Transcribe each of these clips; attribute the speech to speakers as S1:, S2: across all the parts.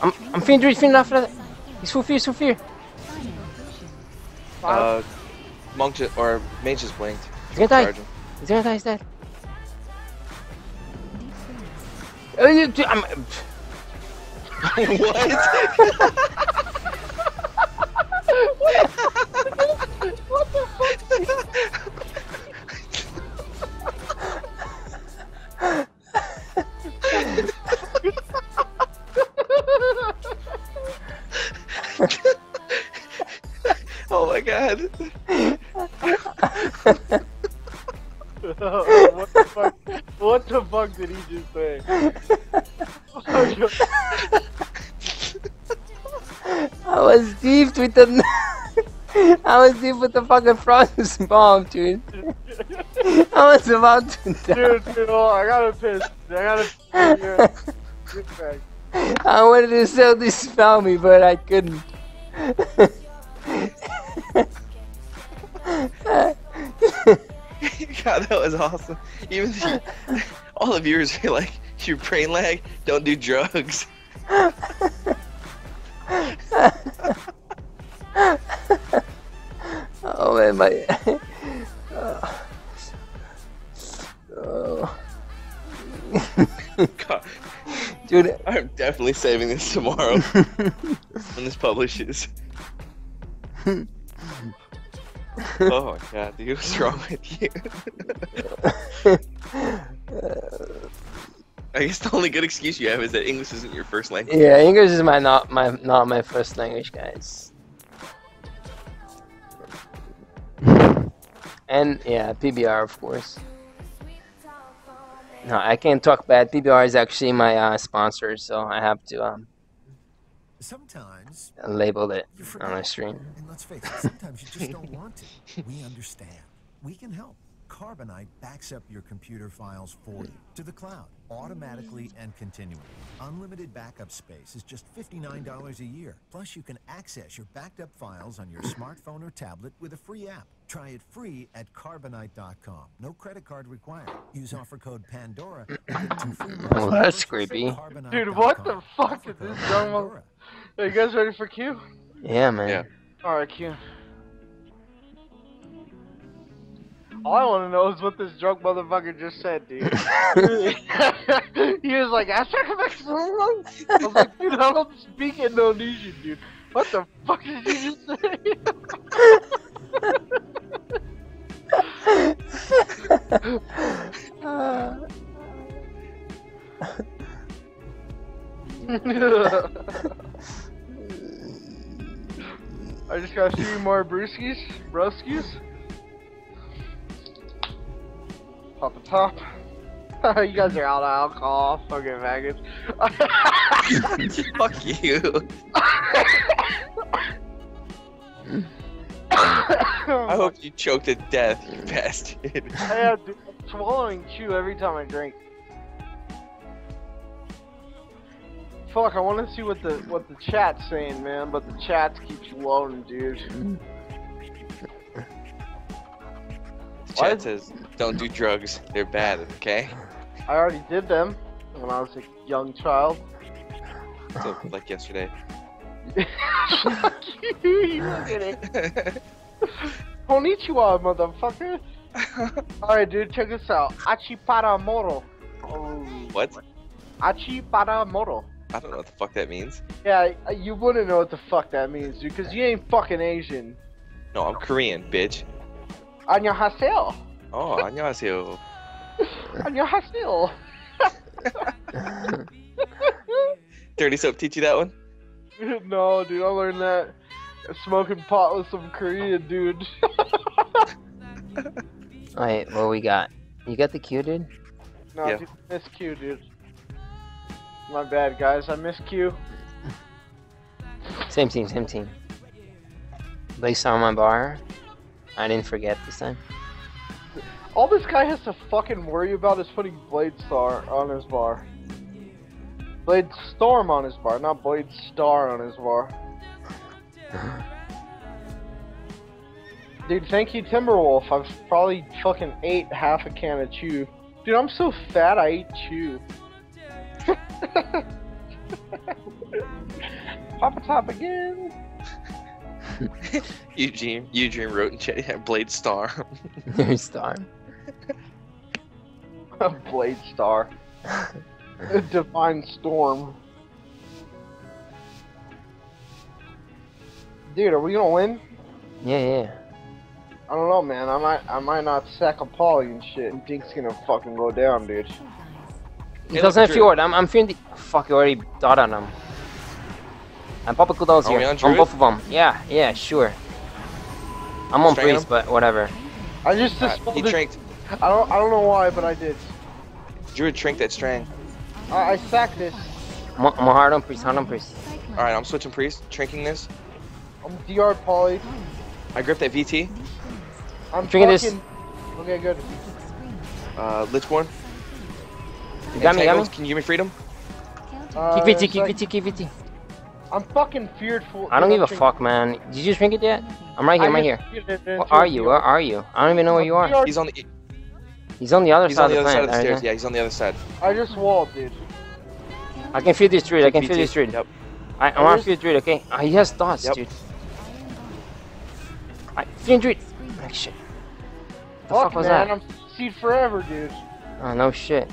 S1: I'm I'm feeling he's feeling after that. He's full fear, he's full fear.
S2: Uh, monk just, or mage just blinked.
S1: He's gonna die.
S2: Charge him.
S1: He's gonna die, he's dead. Oh, you, dude, I'm,
S2: what? oh my god.
S3: what the fuck? What the fuck did he just say?
S1: I was deep with the. I was deep with the fucking frost bomb, dude. I was about to die.
S3: dude, dude, oh, I gotta piss. I gotta piss. Get back.
S1: I wanted to sell this spell me, but I couldn't.
S2: God, that was awesome. Even the, all the viewers are like, "Your brain lag. Don't do drugs."
S1: oh man, my. oh. Oh.
S2: God,
S1: Dude,
S2: I'm definitely saving this tomorrow when this publishes. Oh my god, dude, what's wrong with you? I guess the only good excuse you have is that English isn't your first language.
S1: yeah, English is my not my not my first language, guys. And yeah, PBR of course. No, I can't talk bad. PBR is actually my uh, sponsor, so I have to um,
S4: Sometimes
S1: label it on my stream.
S4: And let's face it, sometimes you just don't want to. We understand. We can help. Carbonite backs up your computer files for you to the cloud, automatically and continually. Unlimited backup space is just $59 a year. Plus, you can access your backed up files on your smartphone or tablet with a free app. Try it free at carbonite.com. No credit card required. Use offer code Pandora. to get two free months oh,
S1: Well, that's creepy.
S3: Dude, what the fuck is this
S4: code
S3: young. Are you guys ready for Q?
S1: Yeah, man.
S2: Yeah.
S3: Alright, Q. All I want to know is what this drunk motherfucker just said, dude. he was like, I was like, dude, I don't speak Indonesian, dude. What the fuck did you just say? I just got a few more brewskis, broskies. Pop the top. you guys are out of alcohol, fucking maggots.
S2: Fuck you. I hope you choke to death, you bastard.
S3: Yeah, dude, I'm swallowing chew every time I drink. Fuck, I want to see what the what the chat's saying, man, but the chat keeps loading, dude.
S2: Chat
S3: is-
S2: says, don't do drugs. They're bad, okay?
S3: I already did them when I was a young child.
S2: So, like yesterday.
S3: Fuck you, you look at it. Konnichiwa, motherfucker. Alright, dude, check this out. Achipara Moro. Oh,
S2: what?
S3: Achipara Moro.
S2: I don't know what the fuck that means.
S3: Yeah, you wouldn't know what the fuck that means, dude, because you ain't fucking Asian.
S2: No, I'm Korean, bitch.
S3: 안녕하세요.
S2: Oh, 안녕하세요.
S3: 안녕하세요.
S2: Dirty Soap teach you that one?
S3: no, dude, I learned that smoking pot with some Korean dude.
S1: Wait, what we got? You got the Q, dude?
S3: no,
S2: Yeah.
S3: dude, I miss Q, dude. My bad, guys. I miss Q.
S1: Same team, same team. Place on my bar. I didn't forget this time.
S3: All this guy has to fucking worry about is putting Blade Star on his bar. Blade Storm on his bar, not Blade Star on his bar. Dude, thank you, Timberwolf. I've probably fucking ate half a can of chew. Dude, I'm so fat I eat chew. Papa Top again.
S2: Eugene, Eugene wrote in chat, Blade Star.
S1: There's Star.
S3: Blade Star. Divine Storm. Dude, are we gonna win?
S1: Yeah, yeah.
S3: I don't know, man. I might, I might not sack a poly and shit. And Dink's gonna fucking go down, dude.
S1: He doesn't have fjord. I'm, I'm feeling the. Fuck, you already dot on him. And Papa cooldowns
S2: Are
S1: here.
S2: on
S1: On, both of them. Yeah, yeah, sure. I'm on
S2: Straight
S1: priest,
S2: him?
S1: but whatever.
S3: I just
S2: Uh, he trinked.
S3: I don't, I don't know why, but I did.
S2: Druid trinked that strang.
S3: I, I sacked this.
S1: I'm, on- I'm on hard on priest, hard on priest.
S2: Alright, I'm switching priest, trinking this.
S3: I'm DR poly.
S2: I grip that VT.
S3: I'm
S1: Drinking this.
S3: Okay, good.
S2: Uh, Lichborne.
S1: You got me, got me.
S2: Can you give me freedom?
S3: Uh,
S1: Keep VT,
S3: it's
S1: keep VT, keep VT.
S3: I'm fucking fearful.
S1: I don't give a
S3: fuck.
S1: fuck, man. Did you drink it yet? I'm right here, I'm right here. Where are you? Where are you? I don't even know where you are.
S2: He's on the
S1: He's on the other
S2: he's
S1: side
S2: on the
S1: of
S2: other
S1: the
S2: side of the stairs. Yeah, he's on the other side.
S3: I just walled, dude.
S1: I can feel this druid. I can feel
S2: VT.
S1: this druid.
S2: Yep.
S1: I, I want to feel druid, okay? Uh, he has thoughts,
S2: Yep.
S1: dude. I feel druid. Like shit. The fuck,
S3: Fuck,
S1: was
S3: man.
S1: that?
S3: I'm seed forever, dude.
S1: Oh no shit.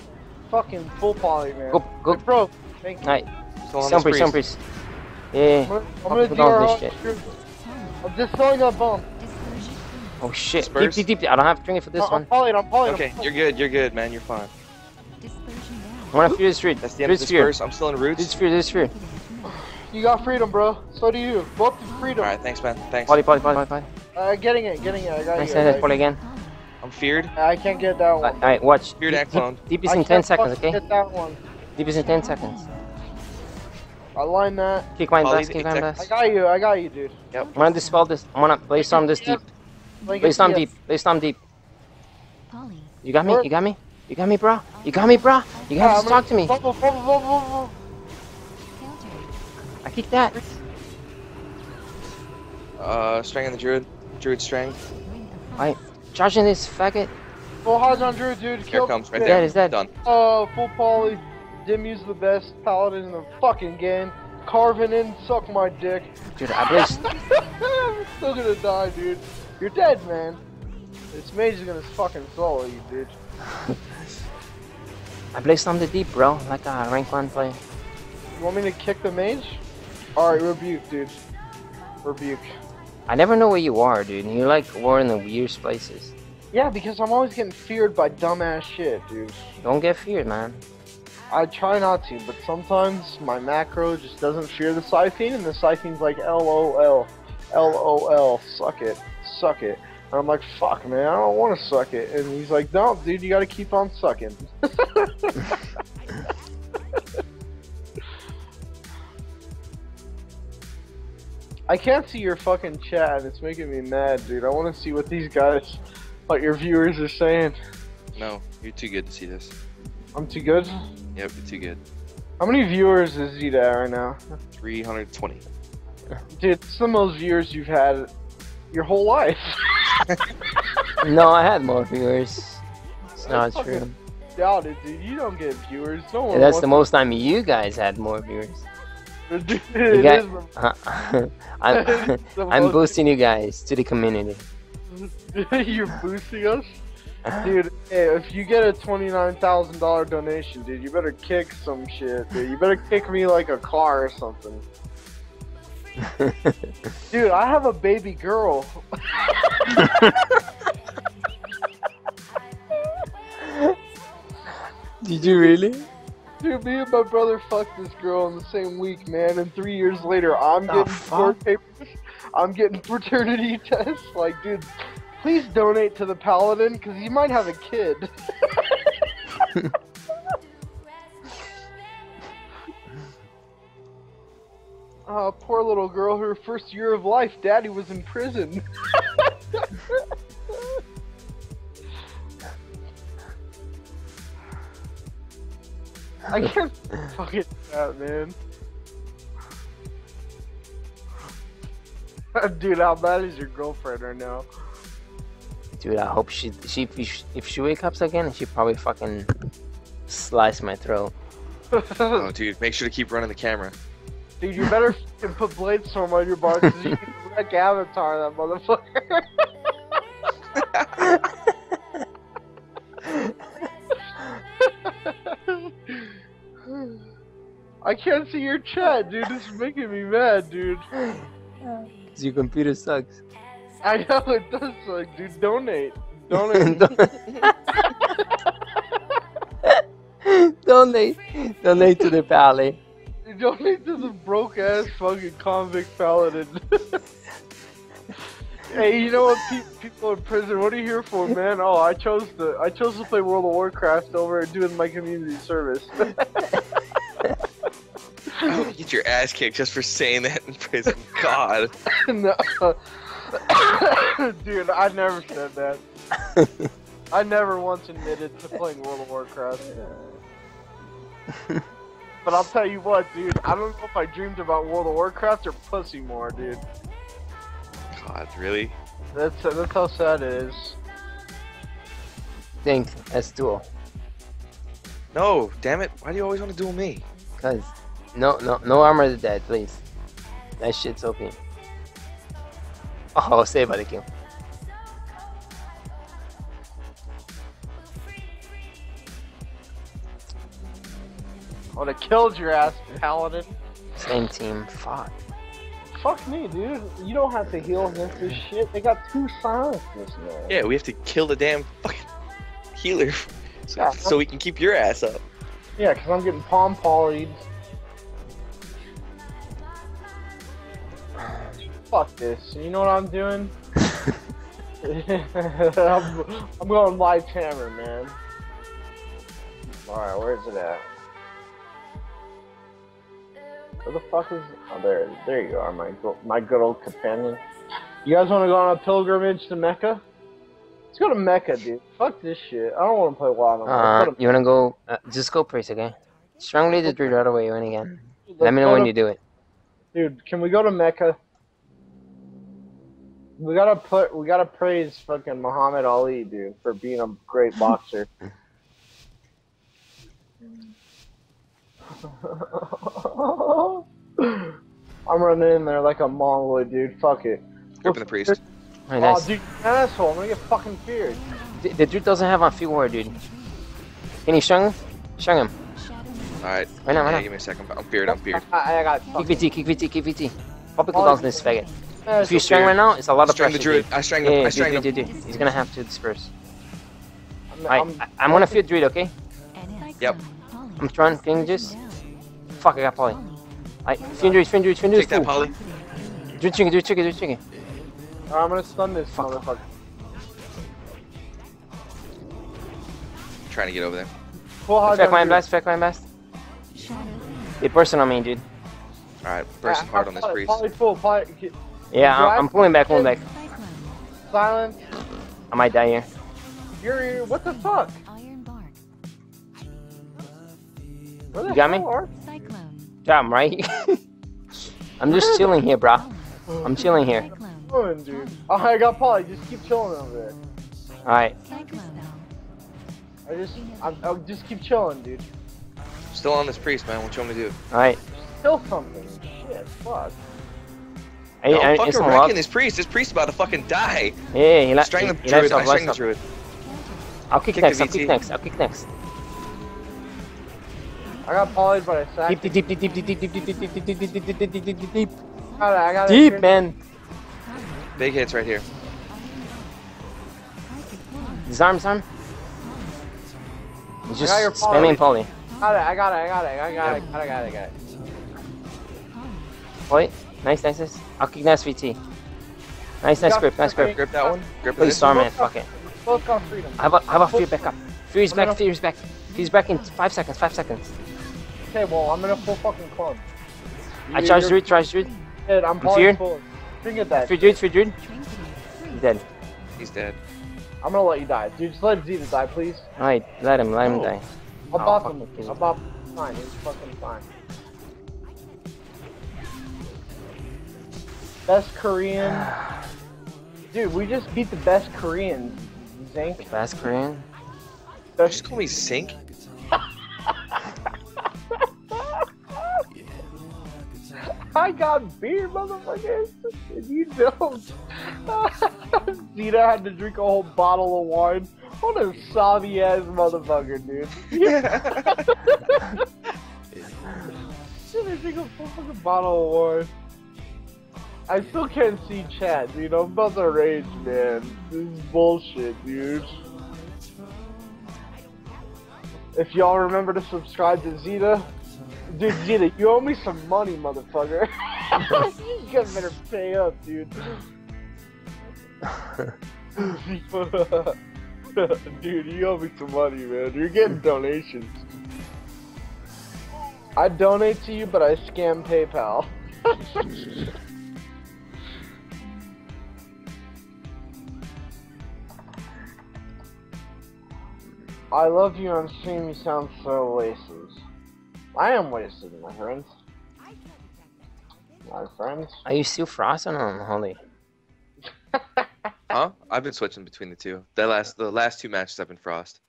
S3: Fucking full poly, man.
S1: Go, go.
S3: Hey, bro. Thank you.
S1: Night.
S2: Still on
S1: Some
S2: this
S1: priest, some
S2: priest.
S1: Priest. Yeah.
S3: I'm I'm gonna
S1: with all this shit.
S3: shit. I'm just throwing that bomb.
S1: Oh shit. Deep,
S2: Disperse.
S1: deep, deep. I don't have to for this
S3: Uh, I'm
S1: one.
S3: I'm polying.
S2: Okay,
S3: I'm
S2: you're good. You're good, man. You're fine.
S1: I want to feel this druid.
S2: That's the end of this
S1: fear.
S2: I'm still in
S1: Druid's
S2: roots.
S1: fear, this fear.
S3: You got freedom, bro. So do you. Both have freedom.
S2: All right, thanks, man. Thanks.
S1: Poly, poly, poly, poly, poly.
S3: Uh, getting it, getting it. I got
S1: Nice,
S3: you.
S1: nice,
S3: I,
S1: poly again.
S2: I'm feared.
S3: I can't get that one.
S1: Alright, watch.
S2: Feared
S1: Deep,
S2: act clone.
S1: deep, deep is in 10 seconds, okay?
S3: Get that one.
S1: Deep is in 10 seconds.
S3: I line that.
S1: Keep mine
S2: Poly,
S1: blast, kick
S2: eight
S1: mine
S2: seconds.
S1: blast.
S3: I got you. I got you, dude. Yep.
S1: I'm gonna dispel this. I'm gonna play some this deep.
S3: Link
S1: Play
S3: it
S1: storm
S3: to
S1: deep. Play some deep.
S5: Polly.
S1: You got me? You got me? You got me, bro? You got me, bro? You
S3: Yeah,
S1: have
S3: I'm
S1: to talk to me.
S3: Bubble, bubble, bubble, bubble.
S1: I kicked that.
S2: Uh, strang on the druid. Druid strength.
S5: Ring of
S1: Charging this faggot.
S3: Full Hodge on Drew, dude.
S2: Here
S3: Kill
S2: it comes right
S3: Yeah.
S2: there.
S1: Dead, is dead.
S2: Done.
S3: Oh, full poly. Dimmu's the best paladin in the fucking game. Carving in, suck my dick.
S1: Dude, I blazed.
S3: I'm still gonna die, dude. You're dead, man. This mage is gonna fucking solo you, dude.
S1: I blazed on the deep, bro. Like a rank 1 player.
S3: You want me to kick the mage? Alright, rebuke, dude. Rebuke.
S1: I never know where you are, dude. You like war in the weirdest places.
S3: Yeah, because I'm always getting feared by dumbass shit, dude.
S1: Don't get feared, man.
S3: I try not to, but sometimes my macro just doesn't fear the Siphene, and the Siphene's like LOL. LOL. Suck it. Suck it. And I'm like, fuck, man, I don't want to suck it. And he's like, no, dude, you gotta keep on sucking. I can't see your fucking chat, it's making me mad, dude. I want to see what these guys, what your viewers are saying.
S2: No, you're too good to see this.
S3: I'm too good.
S2: Yep, you're too good.
S3: How many viewers is Xita at right now?
S2: 320.
S3: Dude, it's the most viewers you've had your whole life.
S1: no, I had more viewers. It's not
S3: That's
S1: true.
S3: fucking- Doubt it, dude. You don't get viewers. No one
S1: Yeah, that's the most time you guys had more viewers.
S3: Dude,
S1: You
S3: it
S1: got- I'm, I'm boosting you guys to the community.
S3: You're boosting us? Dude, hey, if you get a $29,000 donation, dude, you better kick some shit, dude. You better kick me like a car or something. Dude, I have a baby girl.
S1: Did you really?
S3: Dude, me and my brother fucked this girl in the same week, man. And three years later, I'm
S1: The
S3: getting
S1: fuck?
S3: court papers. I'm getting paternity tests. Like, dude, please donate to the paladin because he might have a kid. Oh, poor little girl. Her first year of life, daddy was in prison. I can't fucking do that, man. Dude, how bad is your girlfriend right now?
S1: Dude, I hope she she if she, if she wakes up again, she probably fucking slice my throat.
S2: Oh, dude, make sure to keep running the camera.
S3: Dude, you better fucking put blade storm on your bar because you can wreck Avatar, that motherfucker. I can't see your chat, dude. This is making me mad, dude.
S1: Cause your computer sucks.
S3: I know it does suck, dude. Donate. Donate.
S1: donate, donate to the pally.
S3: Donate to the broke ass fucking convict paladin. hey, you know what? Pe- people in prison, what are you here for, man? Oh, I chose to I chose to play World of Warcraft over doing my community service.
S2: I would get your ass kicked just for saying that in prison. God.
S3: no. Dude, I never said that. I never once admitted to playing World of Warcraft. But I'll tell you what, dude. I don't know if I dreamed about World of Warcraft or pussy more, dude.
S2: God, really?
S3: That's that's how sad it is.
S1: Think, that's duel.
S2: No, damn it. Why do you always want to duel me?
S1: Cause no, no, no armor of the dead, please. That shit's OP. Oh, save by the kill.
S3: I would have killed your ass, paladin.
S1: Same team. Fuck.
S3: Fuck me, dude. You don't have to heal against this shit. They got two silences, man.
S2: Yeah, we have to kill the damn fucking healer so,
S3: Yeah.
S2: so we can keep your ass up.
S3: Yeah, because I'm getting palm polyed. Fuck this. You know what I'm doing? I'm, I'm going live hammer, man. Alright, where's it at? Where the fuck is? Oh, there, there you are, my go- my good old companion. You guys want to go on a pilgrimage to Mecca? Let's go to Mecca, dude. Fuck this shit. I don't want to play WoW no.
S1: Uh,
S3: go
S1: you wanna go? Uh, just go priest, okay? Strongly the druid right away You win again. Let
S3: let's
S1: me know when
S3: to-
S1: you do it.
S3: Dude, can we go to Mecca? We gotta put, we gotta praise fucking Muhammad Ali, dude, for being a great boxer. I'm running in there like a Mongoloid, dude. Fuck it.
S2: Gripping the priest.
S1: Alright,
S3: Oh,
S1: nice.
S3: dude, asshole! I'm gonna get fucking feared.
S1: The, the druid doesn't have on feet war, dude. Can you strong him? Strong him.
S5: Shadow
S2: Alright.
S1: Why not? Why
S2: Yeah,
S1: not?
S2: give me a second. I'm feared, I'm feared.
S3: I, I got
S1: Kick
S3: fucking
S1: VT, kick VT, kick VT. Pop it cooldowns this faggot.
S3: Yeah,
S1: If you're
S3: so
S1: strong
S2: fear.
S1: right now, it's a lot of
S2: Strang the
S1: pressure.
S2: druid. I strang
S1: dude.
S2: him.
S1: Yeah,
S2: I
S1: yeah,
S2: strang
S1: dude,
S2: him.
S1: dude, dude, dude. He's gonna have to disperse.
S3: I'm,
S1: Alright,
S3: I'm-
S1: I- I'm gonna feed druid, okay?
S2: Yep.
S1: I'm trying fingers.
S5: Down.
S1: Fuck, I got poly.
S5: Poly.
S1: Alright, fiend druid, fiend druid, fiend druid.
S2: Take that, Polly.
S1: Druid chicken, druid chicken, druid chicken.
S3: I'm gonna stun this
S1: Fuck.
S3: motherfucker.
S2: Trying to get over there.
S3: Full hog
S1: Effect
S3: on
S1: mind
S3: you.
S1: blast, effect mind blast.
S5: Shadow.
S1: They bursting on me, dude.
S2: Alright, bursting
S3: Yeah,
S2: hard on this
S3: poly-
S2: priest.
S3: Poly full, poly,
S1: Yeah, I'm, I'm pulling back, pulling back.
S5: Cyclone.
S3: silence.
S1: I might die here.
S3: You're, what the fuck?
S5: Iron bark.
S3: Where the
S1: You got me?
S3: hell are-
S5: Cyclone.
S1: Job, right? I'm just chilling here, bro. I'm chilling here.
S5: Cyclone.
S3: doing, dude? Oh, I got Polly. Just keep chilling over there.
S1: Alright,
S3: I just, I'm, I'll just keep chilling, dude.
S2: Still on this priest, man. What you want me to do?
S1: alright.
S3: Still something. Shit, fuck.
S1: I,
S2: No,
S1: I,
S2: I'm fucking
S1: some
S2: wrecking
S1: luck.
S2: this priest. This priest about to fucking die.
S1: Yeah, he, li-
S2: Strang
S1: he,
S2: the
S1: he likes
S2: druid. I strang the druid.
S1: I'll kick,
S2: Kick
S1: next, I'll kick next, I'll kick next.
S3: I got Polly, but I sacked.
S1: Deep, deep, deep, deep, deep, deep, deep, deep, deep, deep, deep, deep, deep, deep, deep, deep, deep, deep.
S3: I got it, I got it.
S1: Deep, man.
S2: Big hits right here.
S1: His arm, his arm. He's
S3: I got your
S1: just spamming poly.
S3: Got it, I got it, I got it, I got it, I got it, I got it, I got it.
S1: Poly. Nice, nice, nice. I'll kick next VT. Nice, nice grip, nice grip.
S2: Grip that one. Grip
S1: Please,
S2: this.
S1: Starman, fuck it.
S3: Both got freedom.
S1: How about, how about Fear back up? Fear's
S3: I'm
S1: back,
S3: gonna-
S1: Fear's back. Fear's back in five seconds, five seconds.
S3: Okay, well, I'm in a full fucking club.
S1: I charge
S3: you're
S1: druid, charge druid.
S3: dead, I'm Polly
S1: feared.
S3: full. Forget that.
S1: Fear druid, fear druid. He's dead.
S2: He's dead.
S3: I'm gonna let you die. Dude, just let Xita die, please.
S1: Alright, let him, let him
S2: Oh.
S1: die.
S3: I'll
S1: Oh,
S3: bop
S1: fuck,
S3: him.
S1: he's-
S3: I'll bop fine. He's fucking fine. Best Korean. Dude, we just beat the best Korean. Zank.
S1: Fast Korean.
S2: Just
S3: Best.
S2: call me Zink?
S3: I got beer, motherfucker. And you don't. Xita had to drink a whole bottle of wine. What a sobby ass motherfucker, dude. Should have drink a full fucking bottle of wine. I still can't see chat, dude. I'm about to rage, man. This is bullshit, dude. If y'all remember to subscribe to Xita, dude, Xita, you owe me some money, motherfucker. you guys better pay up, dude. dude, you owe me some money, man. You're getting donations. I donate to you, but I scam PayPal. I love you on stream, you sound so wasted. I am wasted, my friends. My friends.
S1: Are you still frost or no, Holly?
S2: Huh? I've been switching between the two. The last the last two matches I've been Frost.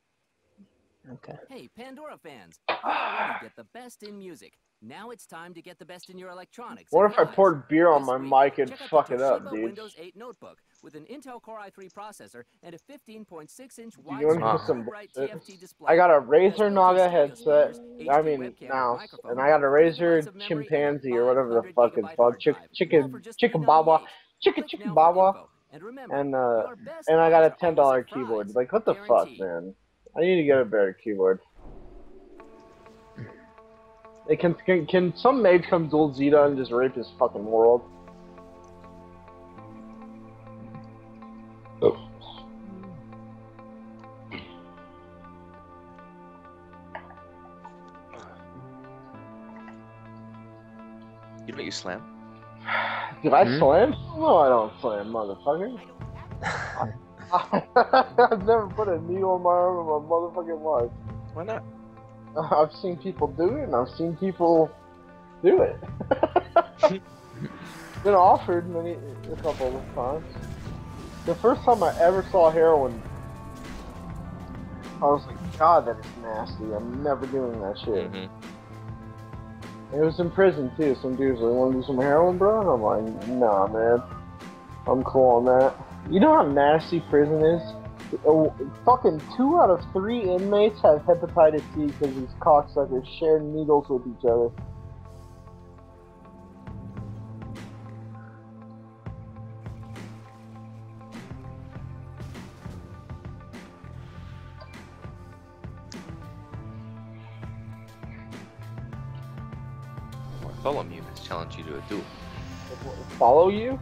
S1: Okay.
S6: Hey, Pandora fans! You already get the best in music. Now it's time to get the best in your electronics.
S3: What if I poured beer on my mic and fuck it up,
S6: Toshiba
S3: dude?
S6: Windows 8 notebook with an Intel Core i3 processor and a 15.6-inch
S3: You want
S1: Ah.
S3: to some
S6: bright? TFT display.
S3: I got a
S6: It
S3: Razer Naga headset. I mean, mouse, and I got a Razer chimpanzee or whatever the
S6: 500
S3: fucking
S6: gigabyte
S3: fuck, chick,
S6: drive,
S3: chicken, chicken baba, chicken, chicken baba.
S6: And remember,
S3: and uh, and I got a ten dollar keyboard. Like, what the fuck, man? I need to get a better keyboard. Hey, can, can can some mage come dual Xita and just rape his fucking world?
S2: You don't use slam?
S3: Did I
S1: Hmm?
S3: slam? No, I don't slam, motherfucker. I've never put a needle in my arm in my motherfucking life.
S2: Why not?
S3: I've seen people do it, and I've seen people do it. Been offered many, a couple of times. The first time I ever saw heroin, I was like, God, that is nasty. I'm never doing that shit.
S2: hmm
S3: And it was in prison too. Some dudes like, want to do some heroin, bro? And I'm like, Nah, man. I'm cool on that. You know how nasty prison is? Uh, fucking two out of three inmates have hepatitis C because these cocksuckers share needles with each other.
S2: Follow me and challenge you to a duel.
S3: Follow you?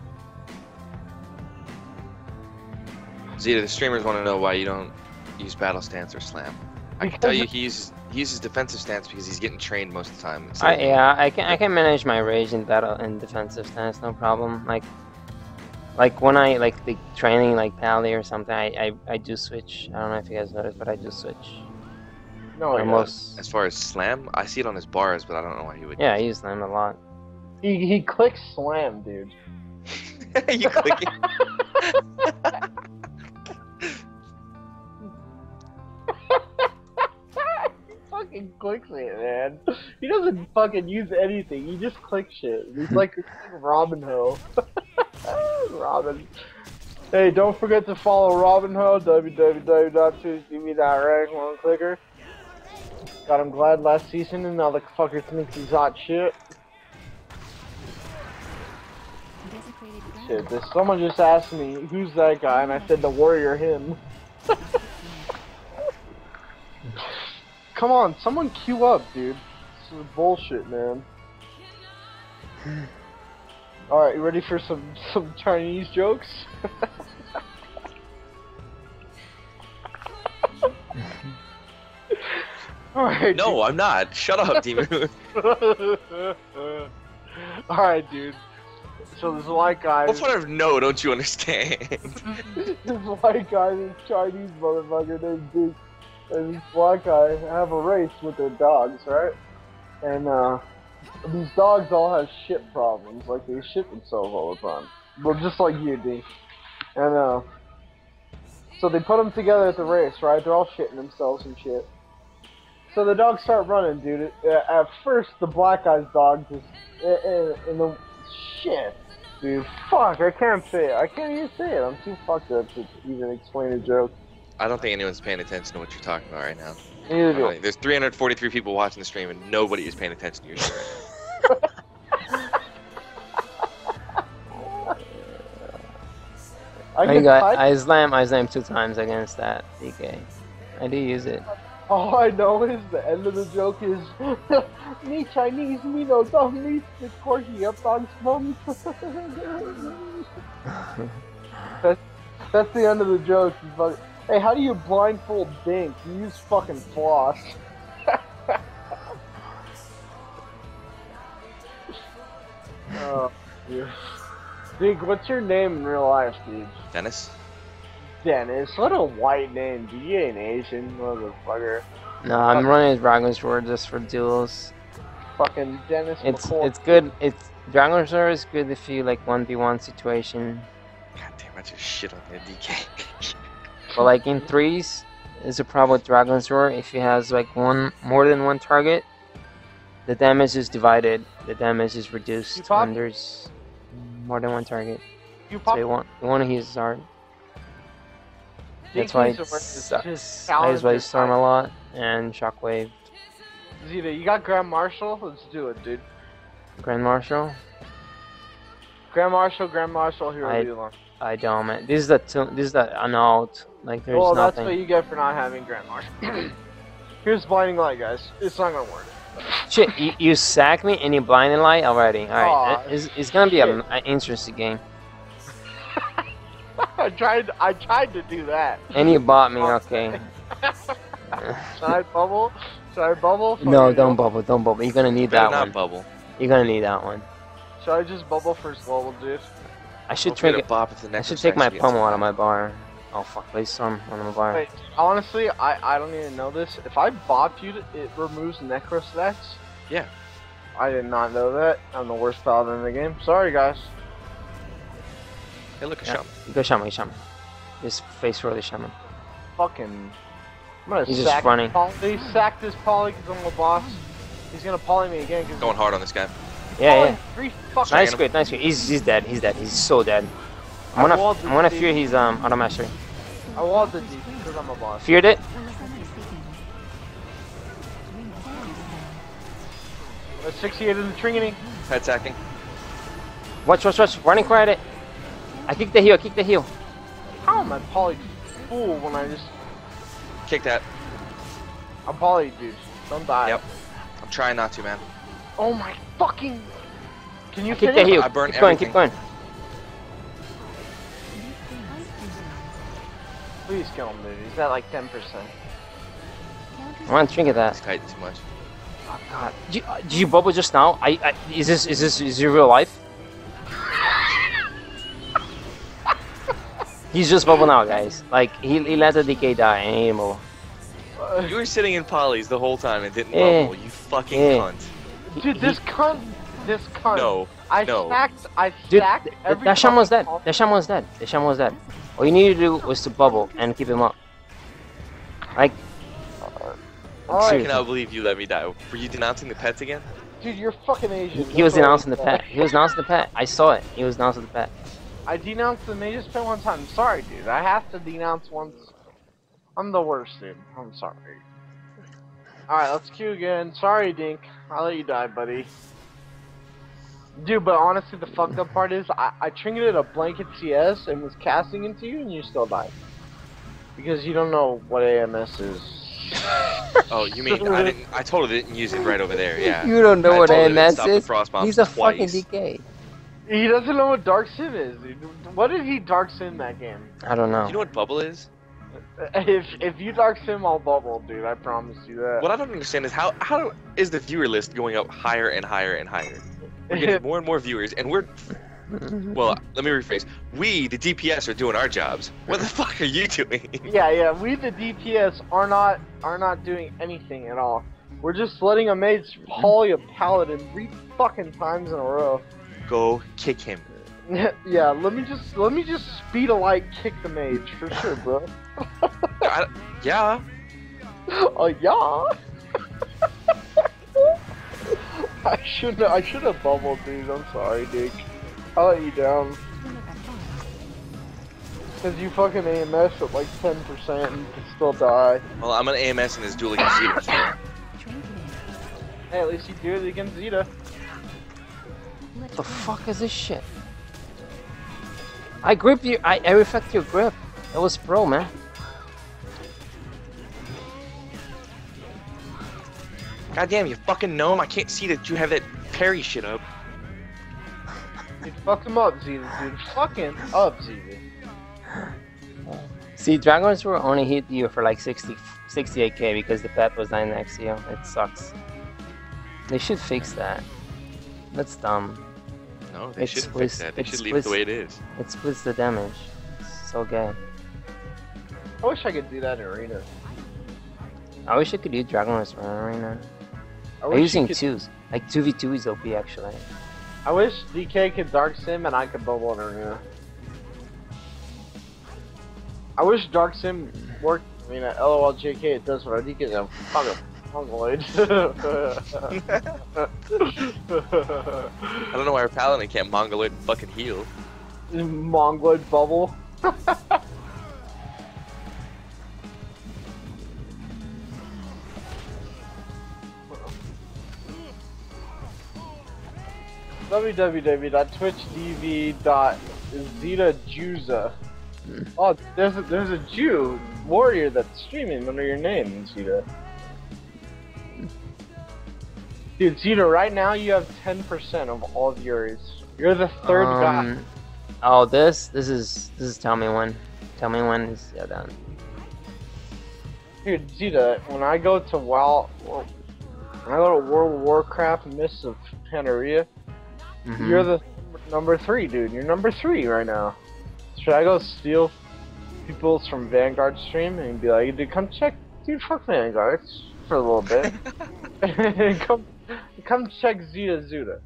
S2: Xita, the streamers want to know why you don't use battle stance or slam. I can tell you he uses he uses defensive stance because he's getting trained most of the time. instead
S1: I yeah, I can I can manage my rage in battle in defensive stance, no problem. Like like when I like the training like Pally or something, I, I, I do switch. I don't know if you guys noticed, but I do switch.
S3: No,
S1: Or
S3: yeah.
S1: most
S2: As far as slam, I see it on his bars, but I don't know why he would.
S1: yeah, I use them a lot.
S3: He, he clicks slam, dude.
S2: you click it.
S3: he fucking clicks it, man. He doesn't fucking use anything. He just clicks shit. He's like, he's like Robin Ho. Robin. Hey, don't forget to follow Robin Ho. www.2tv.reg. One clicker. Got him glad last season, and now the fucker thinks he's hot shit. Shit, this, someone just asked me, who's that guy? And I said, the warrior him. Come on, someone queue up, dude. This is bullshit, man. Alright, you ready for some, some Chinese jokes? Alright,
S2: No, I'm not. Shut up, Demon.
S3: Alright, dude. So this white guy.
S2: what part of no don't you understand?
S3: this white guy, this Chinese motherfucker named Duke, and this black guy have a race with their dogs, right? And uh, these dogs all have shit problems, like they shit themselves all the time. Well, just like you, D. And uh, so they put them together at the race, right? They're all shitting themselves and shit. So the dogs start running, dude. Uh, At first, the black guy's dog just in, in the shit, dude. Fuck, I can't say it. I can't even say it. I'm too fucked up to even explain a joke.
S2: I don't think anyone's paying attention to what you're talking about right now.
S3: Neither do I.
S2: There's 343 people watching the stream, and nobody is paying attention to your shit right
S3: I
S1: I got I slam I slam two times against that DK. I do use it.
S3: All I know is the end of the joke is me Chinese, me no dumb, me the corky up dog's mum. that's, that's the end of the joke. You fuck- Hey, how do you blindfold Dink? You use fucking floss. oh, dude. Dink, what's your name in real life, dude?
S2: Dennis?
S3: Dennis. What a white name, dude. You ain't Asian, motherfucker.
S1: No, I'm running Dragon Sword just for duels.
S3: Fucking Dennis
S1: It's
S3: McCoy.
S1: it's good. It's Dragon Sword is good if you like one v one situation.
S2: God damn, I just shit on that DK.
S1: But like in threes, is a problem with Dragon Sword. If he has like one more than one target, the damage is divided. The damage is reduced when there's more than one target.
S3: you
S1: So
S3: pop
S1: you want you want to use Zard. That's why
S3: a
S1: it
S3: word
S1: sucks.
S3: just
S1: That's why
S3: challenges
S1: Storm a lot and Shockwave.
S3: Xita, you got Grand Marshal? Let's do it, dude.
S1: Grand Marshal.
S3: Grand Marshal, Grand Marshal, Hero
S1: I-
S3: Leland.
S1: I don't man. This is the two, this is the annulled. Like there's
S3: Well, that's what you get for not having Grand Marshal. Here's Blinding Light, guys. It's not gonna work.
S1: Shit, you, you sack me and you blinding light already. All right,
S3: Aw,
S1: it's, it's gonna be a- an interesting game.
S3: I tried. I tried to do that.
S1: And you bought me, okay?
S3: Should I bubble? Should I bubble? for
S1: no, don't bubble, don't bubble. You're gonna need
S2: Better
S1: that
S2: not
S1: one.
S2: bubble.
S1: You're gonna need that one.
S3: Should I just bubble first level, dude?
S1: I should
S2: Don't
S1: take
S2: to
S1: it.
S2: bop if the
S1: I should take my
S2: starts to
S1: out of my bar. Oh fuck, please storm out of my bar.
S3: Wait, honestly, I I don't even know this. If I bop you, it removes Necrostacks.
S2: Yeah.
S3: I did not know that. I'm the worst paladin in the game. Sorry, guys.
S2: Hey, look, a
S1: Yeah.
S2: shaman.
S1: Go shaman, he's shaman. His face roll the shaman.
S3: Fucking. I'm gonna
S1: He's just running.
S3: Poly, sacked his poly because I'm a boss. He's gonna poly me again because
S2: Going hard on this guy.
S1: Yeah, yeah.
S3: Three fucking.
S2: Sorry.
S1: Nice crit, nice crit. He's he's dead. He's dead. He's so dead.
S3: I
S1: I'm gonna
S3: walled
S1: I'm gonna fear
S3: deep.
S1: he's um auto mastery.
S3: I walled the deep because I'm a boss.
S1: Feared it.
S3: Asphyxiated in the Trinity.
S2: Pet sacking.
S1: Watch, watch, watch. Running right at it. I kick the heel. I kick the heel.
S3: How am I poly fool when I just
S2: Kick that.
S3: I'm poly dude? Don't die.
S2: Yep. I'm trying not to, man.
S3: Oh my fucking. Can you
S1: Kick the heel.
S2: I burn
S1: keep going. Keep going.
S3: Please kill him, dude. He's at like 10%.
S1: I want to trinket that.
S2: He's kiting too much.
S1: Oh god. Did you, uh, did you bubble just now? I, I is this is this is your real life? He's just bubble now, guys. Like he, he let the DK die and he bubble.
S3: Uh,
S2: You were sitting in polys the whole time and didn't
S1: Yeah.
S2: bubble. You fucking
S1: Yeah.
S2: cunt.
S3: dude, this cunt. This cunt.
S2: No.
S3: I
S2: no.
S3: stacked. I
S1: Dude,
S3: stacked
S1: th-
S3: every.
S1: that shaman was dead.
S3: fucking
S1: That shaman was dead. The shaman was dead. All you needed to do was to bubble and keep him up. Like,
S3: All right,
S2: I cannot believe you let me die. Were you denouncing the pets again?
S3: dude, you're fucking Asian.
S1: he was denouncing the pet. He was denouncing the pet. I saw it. He was denouncing the pet.
S3: I denounced the Magus Pet one time. Sorry, dude. I have to denounce once. I'm the worst, dude. I'm sorry. Alright, let's queue again. Sorry, Dink. I'll let you die, buddy. Dude, but honestly, the fucked up part is I, I trinketed a blanket CS and was casting into you, and you still died. Because you don't know what AMS is.
S2: Oh, you mean I didn't? I totally didn't use it right over there. Yeah.
S1: You don't know
S2: I
S1: what
S2: totally
S1: AMS is? He's a
S2: twice.
S1: fucking DK.
S3: He doesn't know what Dark Sim is. What did he Dark Sim that game?
S1: I don't know.
S2: You know what bubble is?
S3: If if you Dark Sim, I'll bubble, dude. I promise you that.
S2: What I don't understand is how how do, is the viewer list going up higher and higher and higher? We're getting more and more viewers, and we're well. Let me rephrase. We, the DPS, are doing our jobs. What the fuck are you doing?
S3: Yeah, yeah. We the DPS are not are not doing anything at all. We're just letting a mage poly a paladin three fucking times in a row.
S2: Go kick him.
S3: yeah, let me just let me just speed a light kick the mage for sure, bro.
S2: I, yeah.
S3: Oh uh, yeah. I should I should have bubbled these. I'm sorry, Dick. I let you down. Cause you fucking AMS at like 10% and can still die.
S2: Well, I'm an AMS and this dueling
S5: Xita.
S3: hey, at least you do it against Xita.
S1: What the fuck is this shit? I grip you. I, I reflect your grip. It was pro, man.
S2: God damn, you fucking gnome! I can't see that you have that parry shit up.
S3: Dude, fuck him up, Xita, dude. Fucking up, Xita.
S1: See, Dragons will only hit you for like 60, 68k because the pet was lying next to you. It sucks. They should fix that. That's dumb.
S2: No, they
S1: It
S2: shouldn't
S1: splits-
S2: fix that. They
S1: it
S2: should leave it the way it is.
S1: It splits the damage. It's so gay.
S3: I wish I could do that in Arena.
S1: I wish I could use Dragonless Run Arena.
S3: I
S1: I'm using
S3: you could,
S1: twos. Like 2v2 is OP actually.
S3: I wish DK could Dark Sim and I could bubble in Arena. I wish Dark Sim worked. I mean, at LOLJK it does, but I think it's a fucking mongoloid.
S2: I don't know why our paladin can't mongoloid fucking heal.
S3: mongoloid bubble. www.twitchtv.zetajuza. Hmm. Oh, there's a, there's a Jew warrior that's streaming under your name, Xita. Dude, Xita, right now you have 10% of all viewers. You're the third guy.
S1: Um, Oh, this this is this is tell me when. Tell me when is yeah done.
S3: Dude, Xita, when I go to WoW, when I go to World of Warcraft Mists of Pandaria,
S1: Mhm.
S3: you're the number three, dude. You're number three right now. Should I go steal people's from Vanguard stream and be like, dude, come check, dude, fuck Vanguard for a little bit. come, come check Xita Zuda.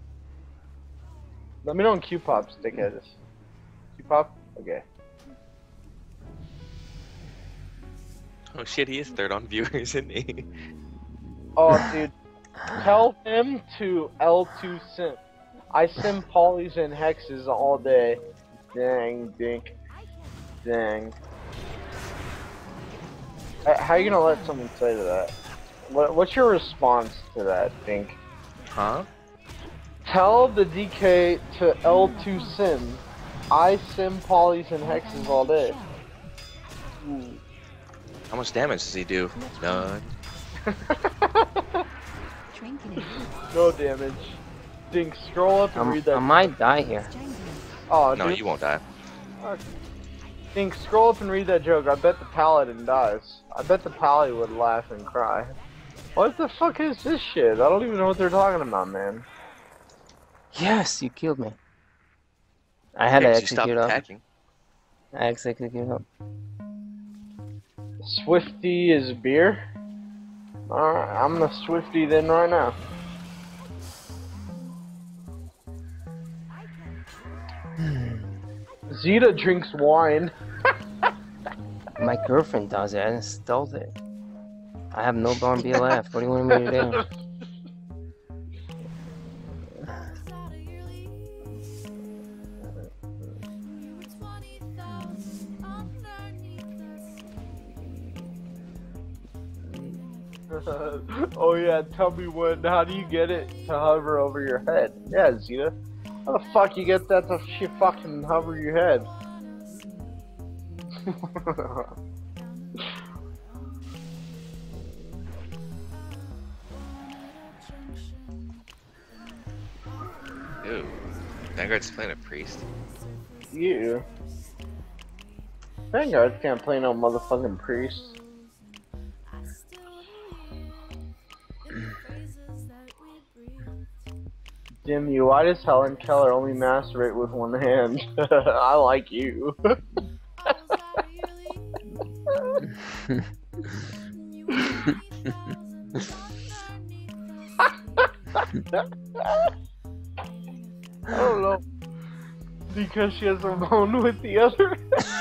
S3: Let me know in Q-Pop, dickheads. Q-Pop? Okay.
S2: Oh shit, he is third on viewers, isn't he?
S3: Oh, dude. Tell him to L2 sim. I sim polys and hexes all day. Dang, dink. Dang. Uh, How you gonna let someone say to that? What, what's your response to that, Dink?
S2: Huh?
S3: Tell the DK to L2 sim. I sim polys and hexes all day.
S2: How much damage does he do? None.
S3: No damage. Dink, scroll up and
S1: I'm-
S3: read that.
S1: I might die here.
S3: Oh,
S2: No,
S3: dude.
S2: you won't die.
S3: Dink, scroll up and read that joke. I bet the paladin dies. I bet the pally would laugh and cry. What the fuck is this shit? I don't even know what they're talking about, man.
S1: Yes, you killed me. I had
S2: Yeah,
S1: to
S2: 'cause you stopped
S1: execute up.
S2: attacking.
S1: I executed up.
S3: Swifty is beer? Alright, I'm the Swifty then right now. Hmm. Xita drinks wine.
S1: My girlfriend does it. I installed it. I have no bomb BLF. What do you want me to do?
S3: oh yeah, tell me when. How do you get it to hover over your head? Yeah, Xita. How the fuck you get that to fucking hover your head?
S2: Ew. Vanguard's playing a priest.
S3: you. Vanguard can't play no motherfucking priest. Dimmu, why does Helen Keller only masturbate with one hand? I like you. Because she has a bone with the other.